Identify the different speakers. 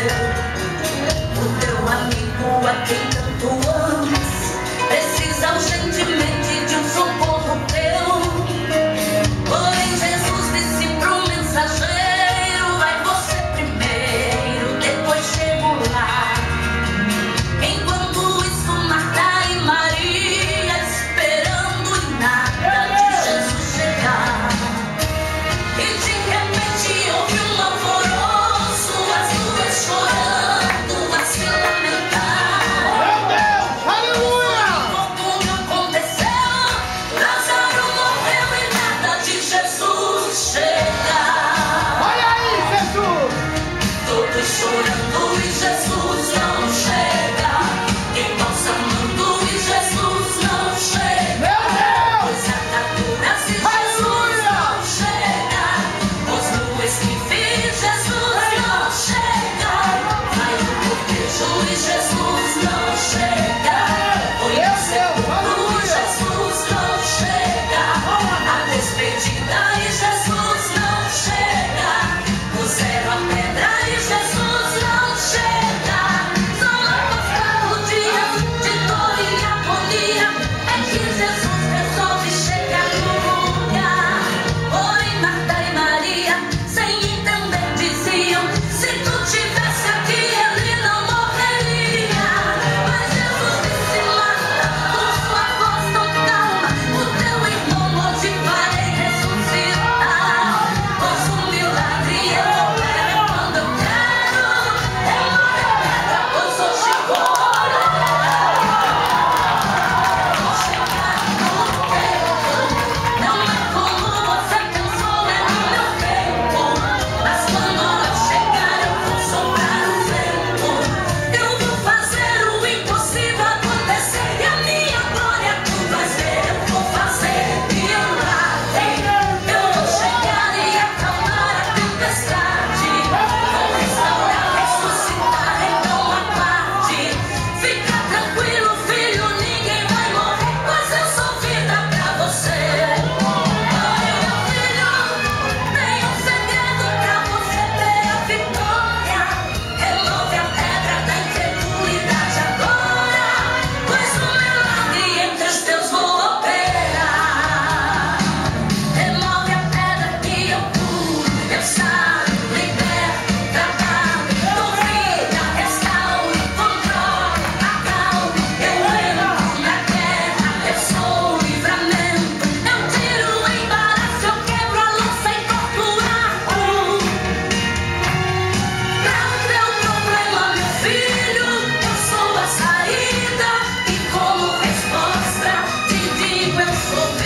Speaker 1: said. Oh,